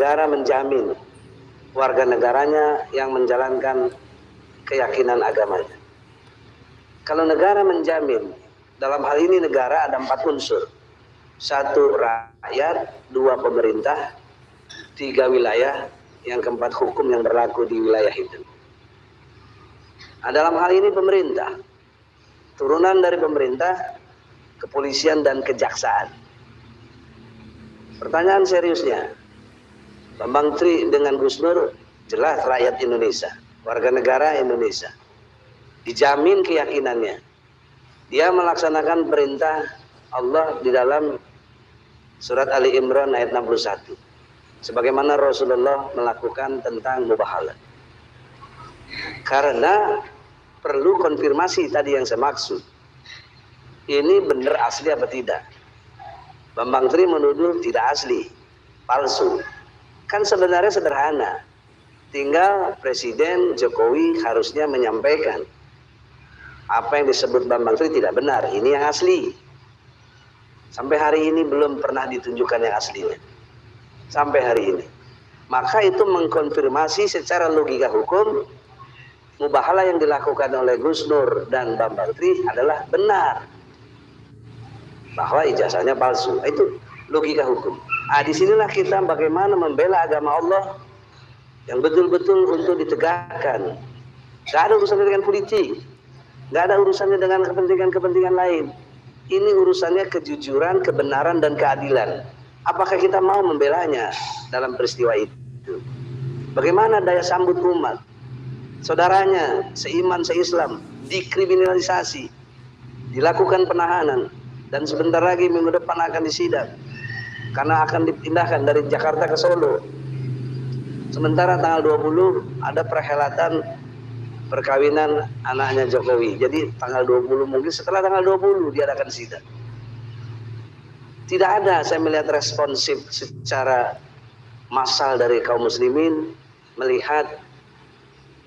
negara menjamin warga negaranya yang menjalankan keyakinan agamanya. Kalau negara menjamin, dalam hal ini negara ada empat unsur. Satu rakyat, dua pemerintah, tiga wilayah, yang keempat hukum yang berlaku di wilayah itu. Nah, dalam hal ini pemerintah, turunan dari pemerintah, kepolisian dan kejaksaan. Pertanyaan seriusnya, Bambang Tri dengan Gus Nur jelas rakyat Indonesia, warga negara Indonesia. Dijamin keyakinannya. Dia melaksanakan perintah Allah di dalam surat Ali Imran ayat 61. Sebagaimana Rasulullah melakukan tentang mubahalah. Karena perlu konfirmasi tadi yang saya maksud. Ini benar asli apa tidak? Bambang Tri menuduh tidak asli, palsu. Kan sebenarnya sederhana. Tinggal Presiden Jokowi harusnya menyampaikan apa yang disebut Bambang Tri tidak benar. Ini yang asli. Sampai hari ini belum pernah ditunjukkan yang aslinya. Sampai hari ini. Maka itu mengkonfirmasi secara logika hukum mubahalah yang dilakukan oleh Gus Nur dan Bambang Tri adalah benar. Bahwa ijazahnya palsu. Itu logika hukum. Nah, di sinilah kita bagaimana membela agama Allah yang betul-betul untuk ditegakkan. Gak ada urusannya dengan politik. Gak ada urusannya dengan kepentingan-kepentingan lain. Ini urusannya kejujuran, kebenaran, dan keadilan. Apakah kita mau membelanya dalam peristiwa itu? Bagaimana daya sambut umat? Saudaranya, seiman, seislam, dikriminalisasi, dilakukan penahanan, dan sebentar lagi minggu depan akan disidang karena akan dipindahkan dari Jakarta ke Solo. Sementara tanggal 20 ada perhelatan perkawinan anaknya Jokowi. Jadi tanggal 20 mungkin setelah tanggal 20 diadakan sidang. Tidak ada saya melihat responsif secara massal dari kaum muslimin melihat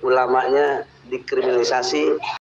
ulamanya dikriminalisasi